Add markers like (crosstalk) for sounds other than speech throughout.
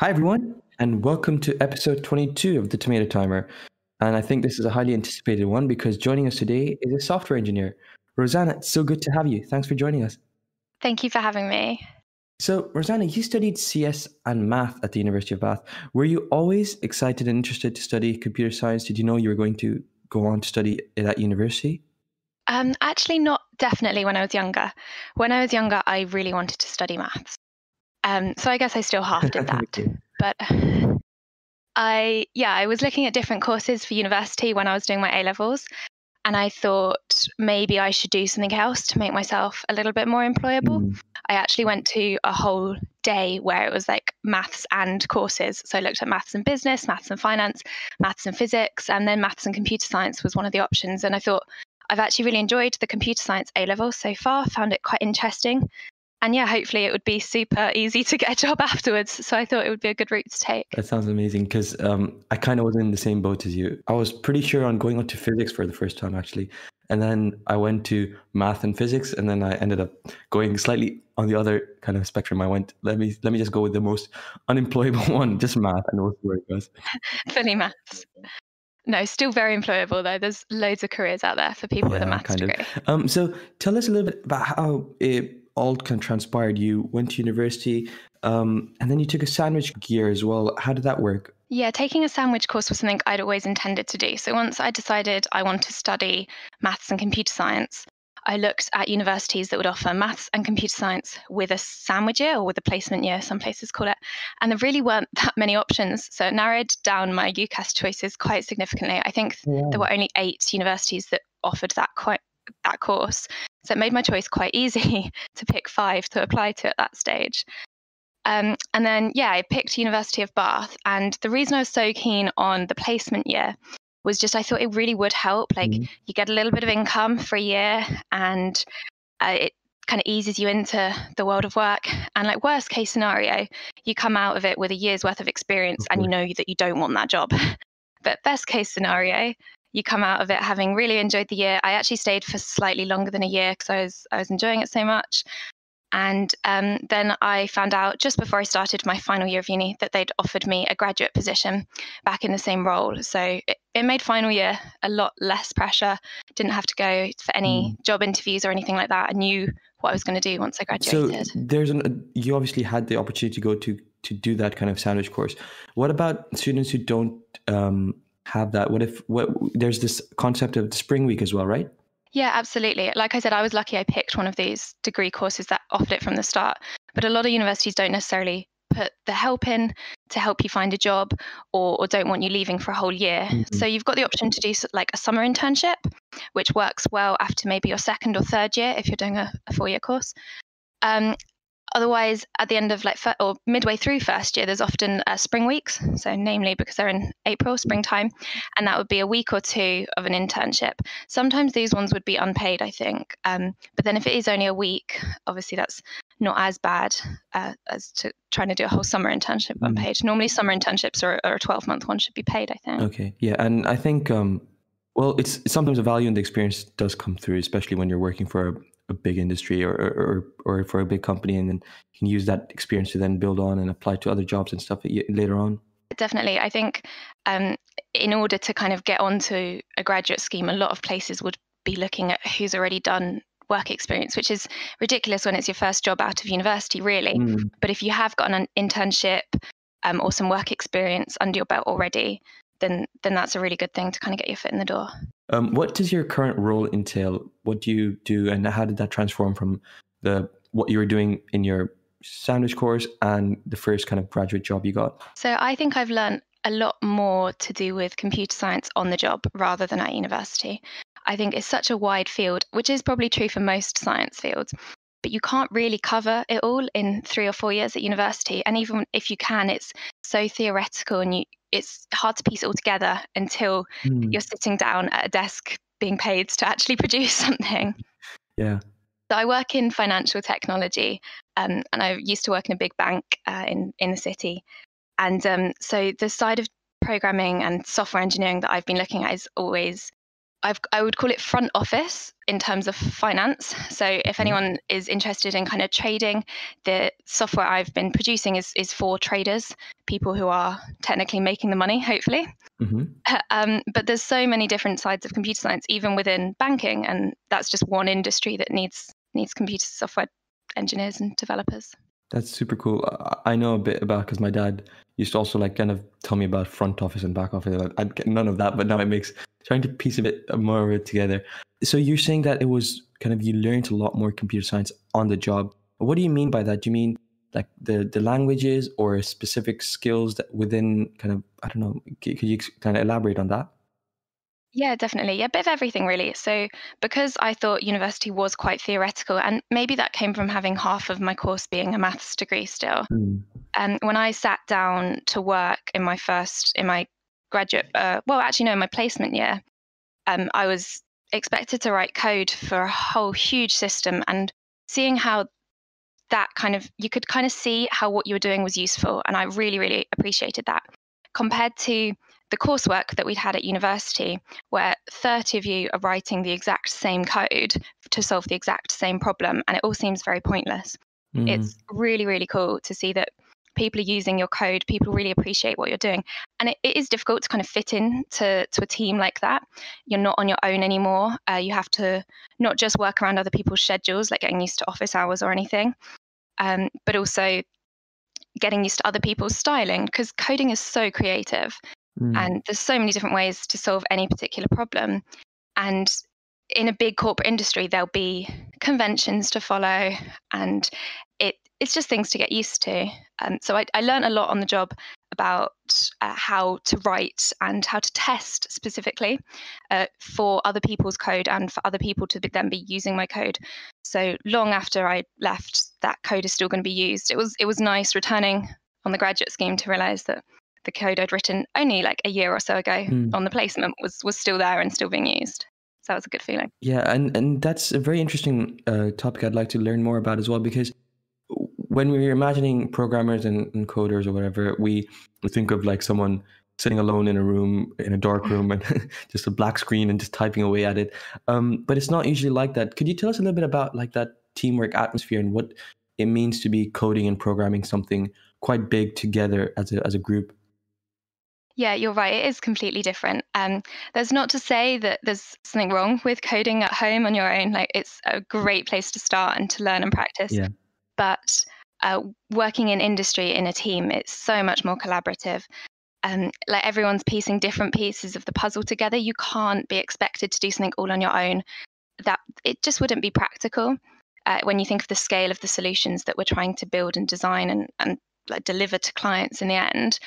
Hi, everyone, and welcome to episode 22 of the Tomato Timer. And I think this is a highly anticipated one because joining us today is a software engineer. Roseanna, it's so good to have you. Thanks for joining us. Thank you for having me. So, Roseanna, you studied CS and math at the University of Bath. Were you always excited and interested to study computer science? Did you know you were going to go on to study it at university? Um, actually, not definitely when I was younger. When I was younger, I really wanted to study maths. Um, so I guess I still half did (laughs) that. But I, yeah, I was looking at different courses for university when I was doing my A levels. And I thought maybe I should do something else to make myself a little bit more employable. Mm. I actually went to a whole day where it was like maths and courses. So I looked at maths and business, maths and finance, maths and physics, and then maths and computer science was one of the options. And I thought I've actually really enjoyed the computer science A level so far, found it quite interesting. And yeah, hopefully it would be super easy to get a job (laughs) afterwards. So I thought it would be a good route to take. That sounds amazing because um, I kind of was in the same boat as you. I was pretty sure on going on to physics for the first time, actually. And then I went to math and physics, and then I ended up going slightly on the other kind of spectrum. I went, let me let me just go with the most (laughs) unemployable (laughs) one, just math, and we'll see where it goes. Fully maths. No, still very employable though. There's loads of careers out there for people with a Yeah, maths kind of. degree. Um, so tell us a little bit about how it all kind of transpired. You went to university, um, and then you took a sandwich year as well. How did that work? Yeah, taking a sandwich course was something I'd always intended to do. So once I decided I wanted to study maths and computer science, I looked at universities that would offer maths and computer science with a sandwich year or with a placement year, some places call it. And there really weren't that many options. So it narrowed down my UCAS choices quite significantly. I think there were only eight universities that offered that quite that course. So it made my choice quite easy (laughs) to pick five to apply to at that stage. Um, and then, yeah, I picked University of Bath. And the reason I was so keen on the placement year was just I thought it really would help. Like, Mhm. you get a little bit of income for a year and uh, it kind of eases you into the world of work. And, like, worst case scenario, you come out of it with a year's worth of experience and you know that you don't want that job. (laughs) But best case scenario, you come out of it having really enjoyed the year. I actually stayed for slightly longer than a year because I was I was enjoying it so much. And um, then I found out just before I started my final year of uni that they'd offered me a graduate position back in the same role. So it, it made final year a lot less pressure. Didn't have to go for any job interviews or anything like that. I knew what I was going to do once I graduated. So there's an you obviously had the opportunity to go to to do that kind of sandwich course. What about students who don't um, have that? What if what there's this concept of spring week as well, right? Yeah, absolutely. Like I said, I was lucky I picked one of these degree courses that offered it from the start. But a lot of universities don't necessarily put the help in to help you find a job or, or don't want you leaving for a whole year. Mhm. So you've got the option to do like a summer internship, which works well after maybe your second or third year if you're doing a, a four year course. Um, otherwise, at the end of like or midway through first year, there's often uh, spring weeks. So namely because they're in April, springtime, and that would be a week or two of an internship. Sometimes these ones would be unpaid, I think. Um, but then if it is only a week, obviously that's not as bad uh, as to trying to do a whole summer internship Mm. unpaid. Normally, summer internships or, or a 12 month one should be paid, I think. Okay, yeah, and I think um, well, it's sometimes the value in the experience does come through, especially when you're working for a, big industry or, or or for a big company, and then you can use that experience to then build on and apply to other jobs and stuff later on. Definitely. I think um, in order to kind of get onto a graduate scheme, a lot of places would be looking at who's already done work experience, which is ridiculous when it's your first job out of university, really. Mm. But if you have got an internship um, or some work experience under your belt already, then then that's a really good thing to kind of get your foot in the door. Um, what does your current role entail? What do you do, and how did that transform from the what you were doing in your sandwich course and the first kind of graduate job you got? So I think I've learned a lot more to do with computer science on the job rather than at university. I think it's such a wide field, which is probably true for most science fields. But you can't really cover it all in three or four years at university. And even if you can, it's so theoretical and you, it's hard to piece it all together until Mm. you're sitting down at a desk being paid to actually (laughs) produce something. Yeah. So I work in financial technology, um, and I used to work in a big bank uh, in in the city. And um, so the side of programming and software engineering that I've been looking at is always I've, I would call it front office in terms of finance. So if Mm-hmm. anyone is interested in kind of trading, the software I've been producing is, is for traders, people who are technically making the money, hopefully. hmm Um, but there's so many different sides of computer science, even within banking, and that's just one industry that needs needs computer software engineers and developers. That's super cool. I- I know a bit about because my dad used to also like kind of tell me about front office and back office. I- get none of that, but now it makes trying to piece a bit more of it together. So you're saying that it was kind of you learned a lot more computer science on the job. What do you mean by that? Do you mean like the the languages or specific skills that within kind of I don't know? Could you kind of elaborate on that? Yeah, definitely. Yeah, a bit of everything really. So because I thought university was quite theoretical, and maybe that came from having half of my course being a maths degree still. Mm. And when I sat down to work in my first in my graduate, uh, well, actually no, in my placement year, um, I was expected to write code for a whole huge system, and seeing how that kind of you could kind of see how what you were doing was useful, and I really really appreciated that compared to the coursework that we'd had at university, where 30 of you are writing the exact same code to solve the exact same problem, and it all seems very pointless. Mm. It's really, really cool to see that people are using your code, people really appreciate what you're doing. And it, it is difficult to kind of fit in to, to a team like that. You're not on your own anymore. Uh, you have to not just work around other people's schedules, like getting used to office hours or anything, um, but also getting used to other people's styling because coding is so creative Mm. and there's so many different ways to solve any particular problem. And in a big corporate industry there'll be conventions to follow and it it's just things to get used to. Um, so I, I learned a lot on the job about uh, how to write and how to test specifically uh, for other people's code and for other people to be, then be using my code. So long after i left that code is still going to be used. It was it was nice returning on the graduate scheme to realize that the code I'd written only like a year or so ago Mm. on the placement was was still there and still being used. So that was a good feeling. Yeah, and and that's a very interesting uh, topic I'd like to learn more about as well because when we're imagining programmers and, and coders or whatever, we we think of like someone sitting alone in a room in a dark room and (laughs) just a black screen and just typing away at it. Um, but it's not usually like that. Could you tell us a little bit about like that teamwork atmosphere and what it means to be coding and programming something quite big together as a as a group? Yeah, you're right. It is completely different. Um, there's not to say that there's something wrong with coding at home on your own. Like it's a great place to start and to learn and practice. Yeah. But uh, working in industry in a team, it's so much more collaborative. Um, like everyone's piecing different pieces of the puzzle together. You can't be expected to do something all on your own. That it just wouldn't be practical. Uh, when you think of the scale of the solutions that we're trying to build and design and, and like deliver to clients in the end,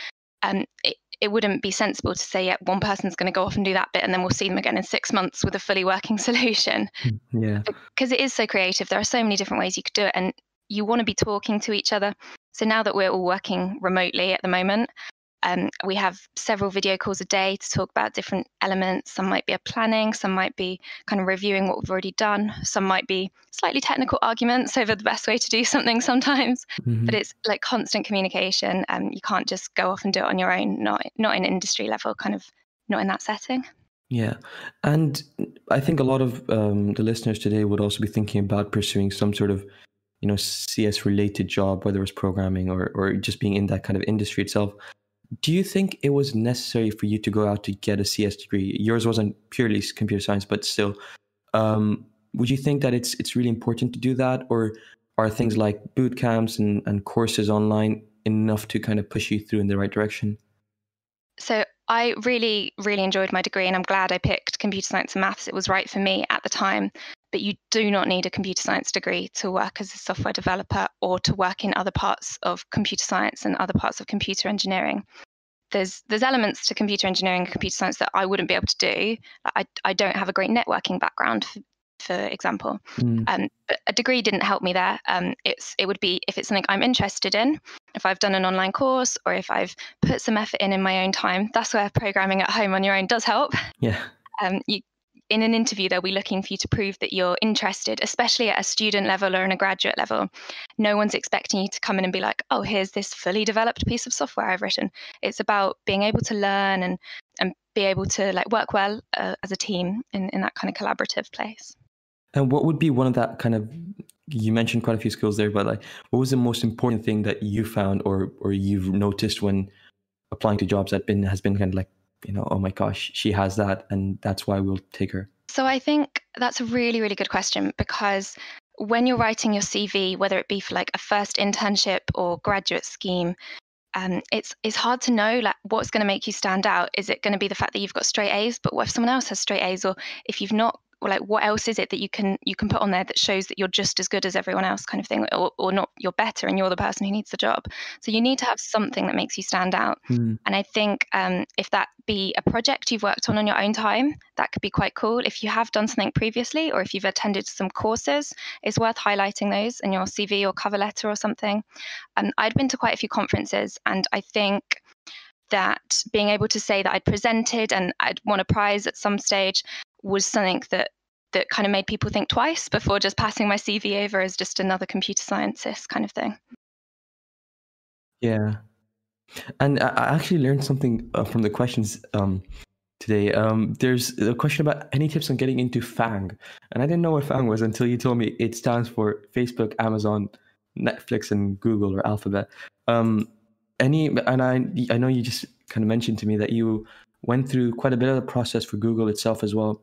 um, it, it wouldn't be sensible to say, yeah, one person's going to go off and do that bit, and then we'll see them again in six months with a fully working (laughs) solution. Hmm, yeah. Because it is so creative. There are so many different ways you could do it, and you want to be talking to each other. So now that we're all working remotely at the moment, um, we have several video calls a day to talk about different elements. Some might be a planning, some might be kind of reviewing what we've already done, some might be slightly technical arguments (laughs) over the best way to do something sometimes Mhm. but it's like constant communication um, you can't just go off and do it on your own not not in industry level kind of not in that setting Yeah, and I think a lot of um, the listeners today would also be thinking about pursuing some sort of, you know, CS related job, whether it's programming or or just being in that kind of industry itself. Do you think it was necessary for you to go out to get a CS degree? Yours wasn't purely computer science, but still, um, would you think that it's it's really important to do that, or are things like boot camps and, and courses online enough to kind of push you through in the right direction? so i really really enjoyed my degree and i'm glad i picked computer science and maths. It was right for me at the time. But you do not need a computer science degree to work as a software developer or to work in other parts of computer science and other parts of computer engineering. There's there's elements to computer engineering and computer science that I wouldn't be able to do. I I don't have a great networking background, for, example. Mm. Um, but a degree didn't help me there. Um, it's it would be if it's something I'm interested in, if I've done an online course or if I've put some effort in in my own time. That's where programming at home on your own does help. Yeah. Um, you in an interview they'll be looking for you to prove that you're interested especially at a student level or in a graduate level no one's expecting you to come in and be like oh here's this fully developed piece of software i've written it's about being able to learn and and be able to like work well uh, as a team in, in that kind of collaborative place. And what would be one of that kind of you mentioned quite a few skills there, but like what was the most important thing that you found or or you've noticed when applying to jobs that been has been kind of like, you know, oh my gosh, she has that and that's why we'll take her? So I think that's a really, really good question because when you're writing your CV, whether it be for like a first internship or graduate scheme, um, it's it's hard to know like what's going to make you stand out. Is it going to be the fact that you've got straight A's, but what if someone else has straight A's, or if you've not like what else is it that you can you can put on there that shows that you're just as good as everyone else kind of thing or, or not you're better and you're the person who needs the job. So you need to have something that makes you stand out. Mm. and i think um, if that be a project you've worked on on your own time that could be quite cool. If you have done something previously or if you've attended some courses it's worth highlighting those in your cv or cover letter or something. Um, i'd been to quite a few conferences and i think that being able to say that I'd presented and I'd won a prize at some stage was something that that kind of made people think twice before just passing my CV over as just another computer scientist kind of thing. Yeah, and I actually learned something uh, from the questions um, today. Um, there's a question about any tips on getting into FANG, and I didn't know what FANG was until you told me it stands for Facebook, Amazon, Netflix, and Google or Alphabet. Um, any, and I I know you just kind of mentioned to me that you went through quite a bit of the process for Google itself as well.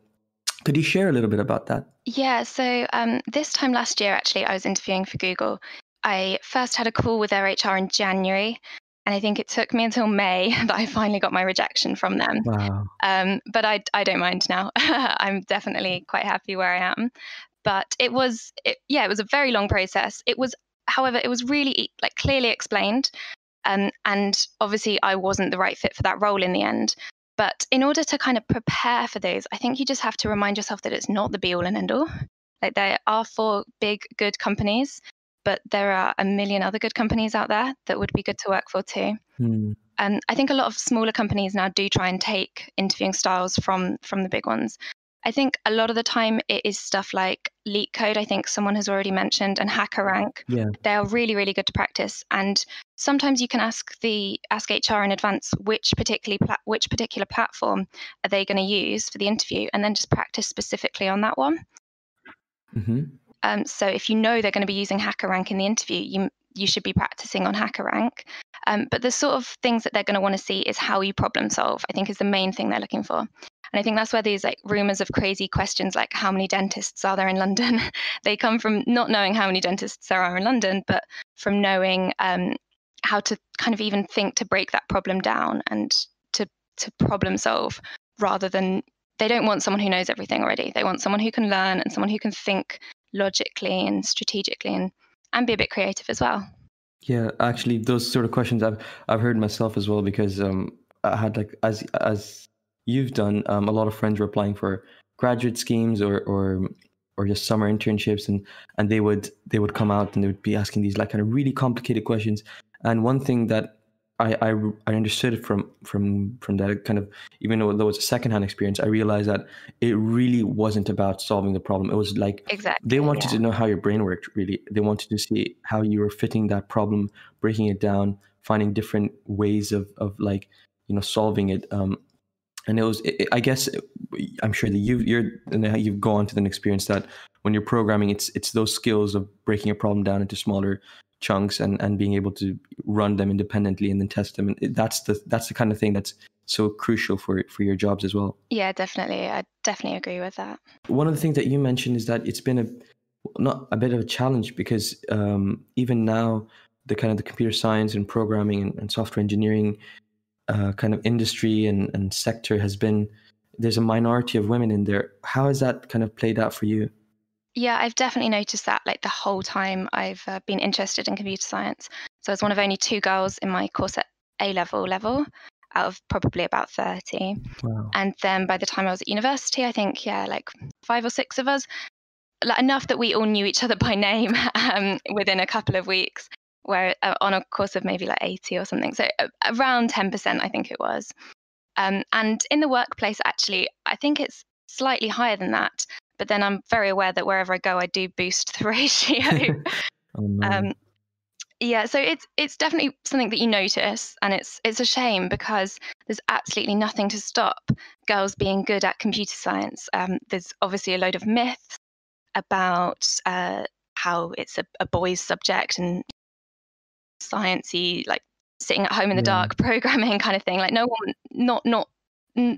Could you share a little bit about that? Yeah, so um, this time last year, actually, I was interviewing for Google. I first had a call with their HR in January, and I think it took me until May (laughs) that I finally got my rejection from them. Wow. Um, but I, I don't mind now. (laughs) I'm definitely quite happy where I am. But it was, it, yeah, it was a very long process. It was, however, it was really like clearly explained. Um, and obviously, I wasn't the right fit for that role in the end. But in order to kind of prepare for those, I think you just have to remind yourself that it's not the be all and end all. Like there are four big, good companies, but there are a million other good companies out there that would be good to work for too. Hmm. And I think a lot of smaller companies now do try and take interviewing styles from from the big ones. I think a lot of the time it is stuff like LeetCode, I think someone has already mentioned, and HackerRank. Yeah. They are really, really good to practice. And sometimes you can ask the ask HR in advance which particularly pla- which particular platform are they going to use for the interview, and then just practice specifically on that one. Mm-hmm. Um, so if you know they're going to be using HackerRank in the interview, you you should be practicing on HackerRank. Um, but the sort of things that they're going to want to see is how you problem solve. I think is the main thing they're looking for. And I think that's where these like rumors of crazy questions like how many dentists are there in London, (laughs) they come from not knowing how many dentists there are in London, but from knowing um, how to kind of even think to break that problem down and to to problem solve rather than they don't want someone who knows everything already. They want someone who can learn and someone who can think logically and strategically and and be a bit creative as well. Yeah, actually, those sort of questions I've I've heard myself as well because um, I had like as as you've done, um, a lot of friends were applying for graduate schemes or or or just summer internships, and and they would they would come out and they would be asking these like kind of really complicated questions. And one thing that I, I, I understood from from from that kind of even though it was a secondhand experience, I realized that it really wasn't about solving the problem. It was like exactly, they wanted yeah. to know how your brain worked. Really, they wanted to see how you were fitting that problem, breaking it down, finding different ways of of like you know solving it. Um, and it was it, i guess i'm sure that you you're and you've gone to an experience that when you're programming it's it's those skills of breaking a problem down into smaller chunks and and being able to run them independently and then test them. And that's the that's the kind of thing that's so crucial for for your jobs as well. Yeah definitely. I definitely agree with that. One of the things that you mentioned is that it's been a not a bit of a challenge because um, even now the kind of the computer science and programming and, and software engineering uh, kind of industry and, and sector has been there's a minority of women in there. How has that kind of played out for you? Yeah, I've definitely noticed that like the whole time I've uh, been interested in computer science. So I was one of only two girls in my course at A level level out of probably about 30. Wow. And then by the time I was at university, I think, yeah, like five or six of us, like enough that we all knew each other (laughs) by name um, within a couple of weeks where uh, on a course of maybe like 80 or something. So uh, around 10%, I think it was. Um, and in the workplace, actually, I think it's slightly higher than that. But then I'm very aware that wherever I go, I do boost the (laughs) ratio. (laughs) oh, no. um, Yeah, so it's it's definitely something that you notice, and it's it's a shame because there's absolutely nothing to stop girls being good at computer science. Um, there's obviously a load of myths about uh, how it's a, a boys' subject and sciencey, like sitting at home in the yeah. dark (laughs) programming kind of thing. Like no one, not not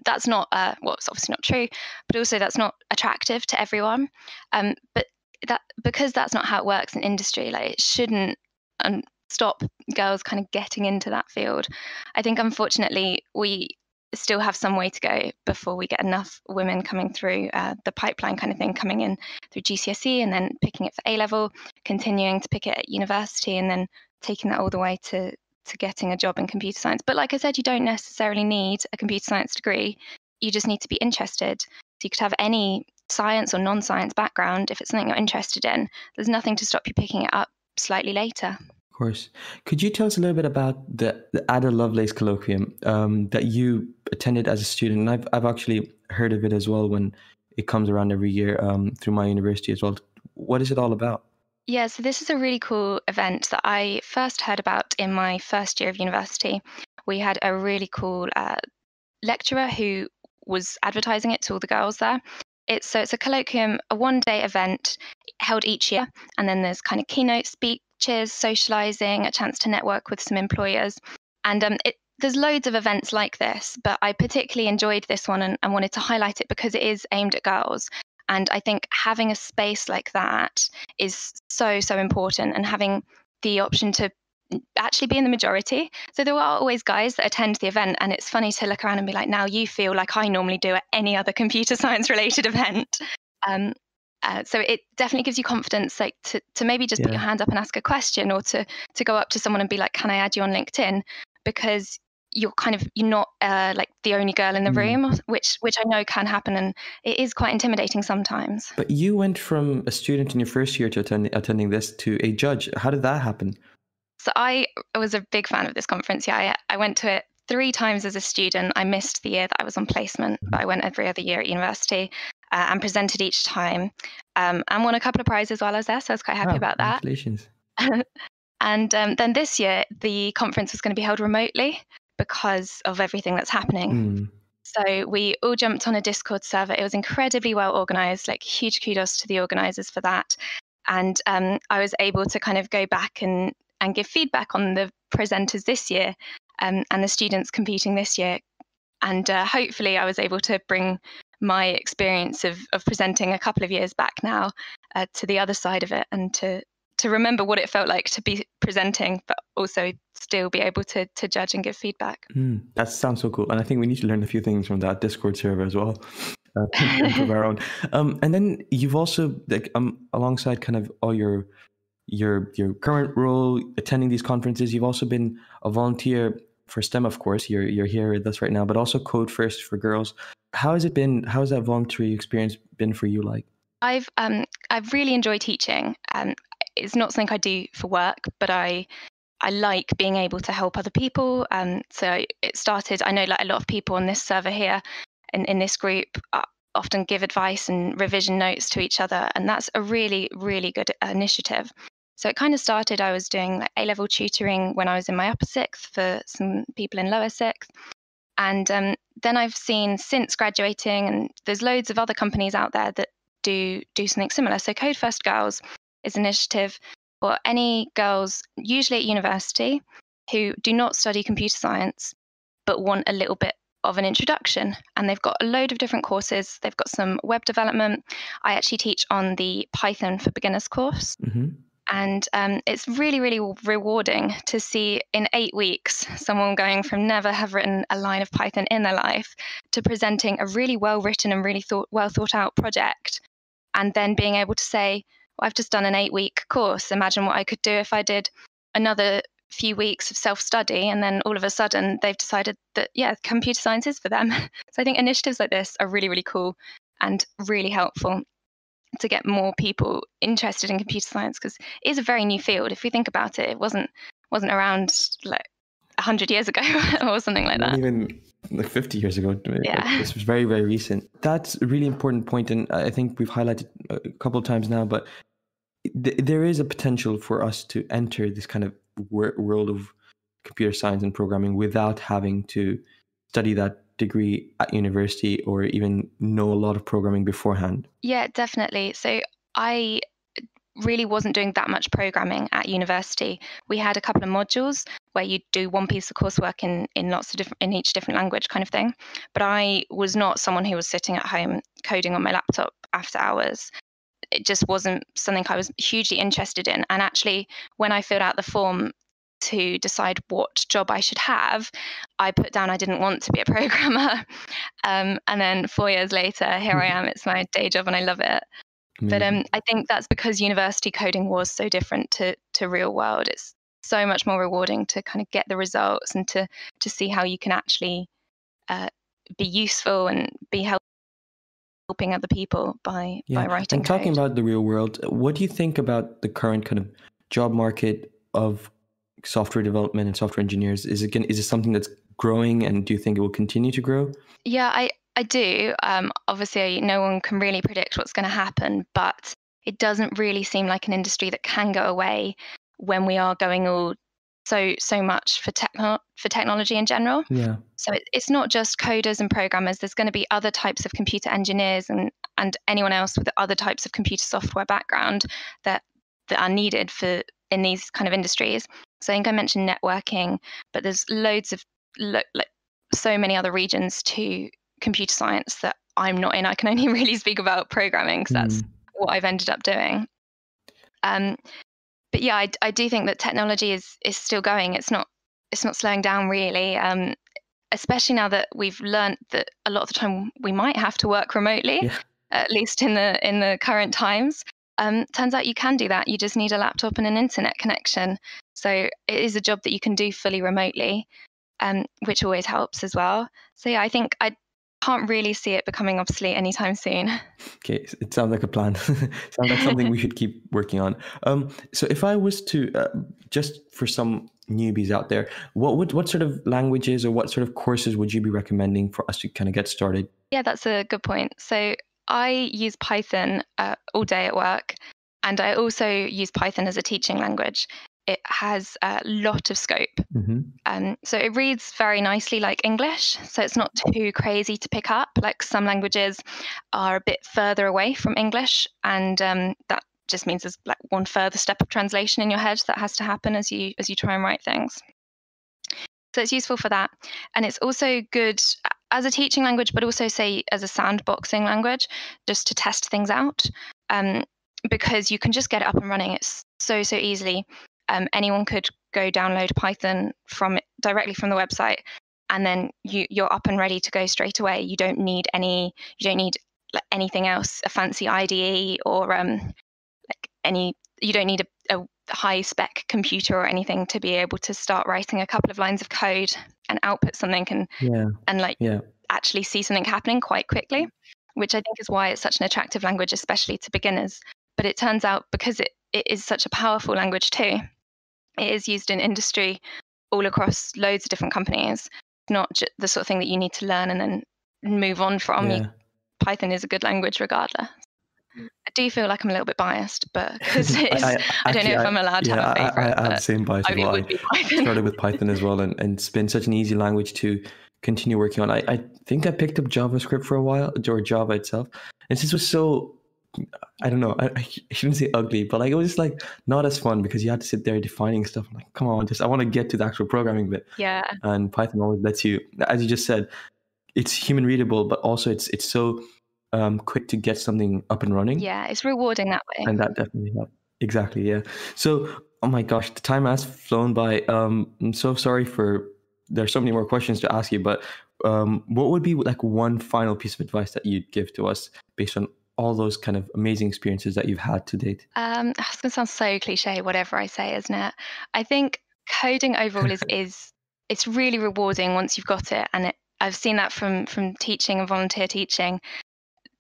that's not uh, well, it's obviously not true, but also that's not attractive to everyone. Um, but that because that's not how it works in industry, like it shouldn't and stop girls kind of getting into that field. I think unfortunately we still have some way to go before we get enough women coming through uh, the pipeline kind of thing coming in through GCSE and then picking it for A level, continuing to pick it at university and then taking that all the way to to getting a job in computer science. But like I said, you don't necessarily need a computer science degree. You just need to be interested. So you could have any science or non-science background if it's something you're interested in. There's nothing to stop you picking it up slightly later. Of course. Could you tell us a little bit about the, the Ada Lovelace Colloquium um, that you attended as a student? And I've, I've actually heard of it as well when it comes around every year um, through my university as well. What is it all about? Yeah, so this is a really cool event that I first heard about in my first year of university. We had a really cool uh, lecturer who was advertising it to all the girls there. It's so it's a colloquium, a one-day event held each year, and then there's kind of keynote speeches, socializing, a chance to network with some employers, and um, it, there's loads of events like this, but I particularly enjoyed this one and, and wanted to highlight it because it is aimed at girls. And I think having a space like that is so, so important and having the option to actually be in the majority. So there are always guys that attend the event, and it's funny to look around and be like, now you feel like I normally do at any other computer (laughs) science related event. Um, uh, so it definitely gives you confidence, like to to maybe just yeah. put your hand up and ask a question, or to to go up to someone and be like, "Can I add you on LinkedIn?" Because you're kind of you're not uh, like the only girl in the mm. room which which i know can happen and it is quite intimidating sometimes. But you went from a student in your first year to attend, attending this to a judge. How did that happen? So i was a big fan of this conference. Yeah i, I went to it three times as a student. I missed the year that i was on placement but i went every other year at university uh, and presented each time um, and won a couple of prizes while i was there so i was quite happy about that. congratulations. (laughs) And um, then this year the conference was going to be held remotely because of everything that's happening. Mm. So we all jumped on a Discord server. It was incredibly well organized, like huge kudos to the organizers for that. And um, I was able to kind of go back and, and give feedback on the presenters this year um, and the students competing this year. And uh, hopefully, I was able to bring my experience of, of presenting a couple of years back now uh, to the other side of it and to to remember what it felt like to be presenting, but also still be able to to judge and give feedback. Mm, that sounds so cool, and I think we need to learn a few things from that Discord server as well. Uh, (laughs) of our own, um, and then you've also like um, alongside kind of all your your your current role attending these conferences, you've also been a volunteer for STEM, of course. You're you're here with us right now, but also Code First for Girls. How has it been? How has that voluntary experience been for you? Like, I've um I've really enjoyed teaching. Um, it's not something I do for work, but I I like being able to help other people. Um, so it started. I know like a lot of people on this server here, in in this group, uh, often give advice and revision notes to each other, and that's a really really good initiative. So it kind of started. I was doing like A level tutoring when I was in my upper sixth for some people in lower sixth. And um, then I've seen since graduating, and there's loads of other companies out there that do do something similar. So Code First Girls is an initiative for any girls, usually at university, who do not study computer science but want a little bit of an introduction. And they've got a load of different courses. They've got some web development. I actually teach on the Python for Beginners course. Mm-hmm. And um, it's really, really rewarding to see in eight weeks someone going from never have written a line of Python in their life to presenting a really well written and really thought, well thought out project. And then being able to say, I've just done an eight week course. Imagine what I could do if I did another few weeks of self study and then all of a sudden they've decided that, yeah, computer science is for them. (laughs) so I think initiatives like this are really, really cool and really helpful to get more people interested in computer science because it is a very new field. If we think about it, it wasn't wasn't around like hundred years ago (laughs) or something like that. Even like 50 years ago. Yeah. This was very, very recent. That's a really important point, and I think we've highlighted a couple of times now, but th- there is a potential for us to enter this kind of wor- world of computer science and programming without having to study that degree at university or even know a lot of programming beforehand? Yeah, definitely. So I really wasn't doing that much programming at university. We had a couple of modules where you do one piece of coursework in in lots of different in each different language kind of thing. But I was not someone who was sitting at home coding on my laptop after hours. It just wasn't something I was hugely interested in. And actually, when I filled out the form to decide what job I should have, I put down I didn't want to be a (laughs) programmer. Um, and then four years later, here I am. It's my day job and I love it. But um, I think that's because university coding was so different to to real world. It's so much more rewarding to kind of get the results and to to see how you can actually uh, be useful and be help, helping other people by yeah. by writing. And talking code. about the real world, what do you think about the current kind of job market of software development and software engineers? Is it is it something that's growing, and do you think it will continue to grow? Yeah, I I do. Um, obviously, no one can really predict what's going to happen, but it doesn't really seem like an industry that can go away when we are going all so so much for techno- for technology in general. Yeah. So it, it's not just coders and programmers. There's going to be other types of computer engineers and and anyone else with other types of computer software background that that are needed for in these kind of industries. So I think I mentioned networking, but there's loads of lo- like so many other regions to computer science that I'm not in. I can only (laughs) really speak about programming because that's Mm. what I've ended up doing. Um, but yeah, I, I do think that technology is is still going. It's not it's not slowing down really. Um, especially now that we've learned that a lot of the time we might have to work remotely, Yeah. at least in the in the current times. Um, turns out you can do that. You just need a laptop and an internet connection. So it is a job that you can do fully remotely, um, which always helps as well. So yeah, I think I can't really see it becoming obsolete anytime soon. (laughs) Okay, it sounds like a plan. (laughs) sounds like something we should keep working on. Um, so if I was to uh, just for some newbies out there, what would what sort of languages or what sort of courses would you be recommending for us to kind of get started? Yeah, that's a good point. So I use Python uh, all day at work, and I also use Python as a teaching language. It has a lot of scope. Mm-hmm. Um, so it reads very nicely like English, so it's not too crazy to pick up. Like some languages are a bit further away from English, and um, that just means there's like one further step of translation in your head that has to happen as you as you try and write things. So it's useful for that, and it's also good as a teaching language, but also say as a sandboxing language, just to test things out. Um, because you can just get it up and running. It's so so easily. Um, anyone could go download Python from directly from the website, and then you you're up and ready to go straight away. You don't need any. You don't need anything else, a fancy IDE or um, like any. You don't need a, a high spec computer or anything to be able to start writing a couple of lines of code and output something and Yeah, and like yeah, actually see something happening quite quickly, which I think is why it's such an attractive language, especially to beginners. But it turns out because it, it is such a powerful language too, it is used in industry all across loads of different companies. It's not ju- the sort of thing that you need to learn and then move on from. You- Python is a good language regardless. Mm. I do feel like I'm a little bit biased, but because it is, I, don't know if I'm allowed to yeah, have a I- I, favorite. I, have the but same bias I as mean, it well. I Python. started with Python as well, and, and it's been such an easy language to continue working on. I, I think I picked up JavaScript for a while, or Java itself, and this was so. I don't know. I, I shouldn't say ugly, but like it was just like not as fun because you had to sit there defining stuff. I'm like, come on, just I want to get to the actual programming bit. yeah, And Python always lets you, as you just said, it's human readable, but also it's it's so um, quick to get something up and running yeah, it's rewarding that way. and that definitely helped. Exactly, yeah. So, oh my gosh, the time has flown by. Um, I'm so sorry for. There's so many more questions to ask you, but um, what would be like one final piece of advice that you'd give to us based on all those kind of amazing experiences that you've had to date? Um, (sighs) it's going to sound so cliche, whatever I say, isn't it? I think coding overall is (laughs) is it's really rewarding once you've got it, and it, I've seen that from from teaching and volunteer teaching.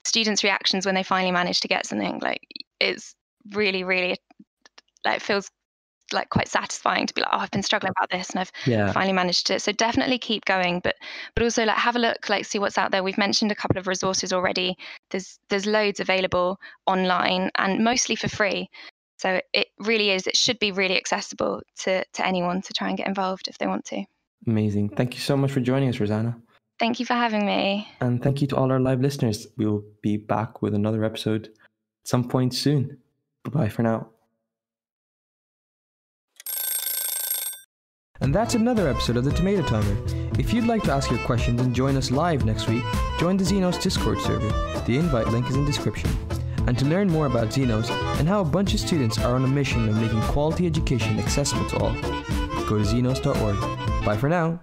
Students' reactions when they finally manage to get something like it's really, really like it feels like quite satisfying to be like, oh, I've been struggling about this and I've Yeah, finally managed it. so definitely keep going but but also like have a look like see what's out there we've mentioned a couple of resources already there's there's loads available online and mostly for free So it really is, it should be really accessible to, to anyone to try and get involved if they want to. Amazing. Thank you so much for joining us, Roseanna. Thank you for having me. And thank you to all our live listeners. We will be back with another episode at some point soon. Bye bye for now. And that's another episode of the Tomato Timer. If you'd like to ask your questions and join us live next week, join the ZNotes Discord server. The invite link is in the description. And to learn more about ZNotes and how a bunch of students are on a mission of making quality education accessible to all, go to znotes.org. Bye for now.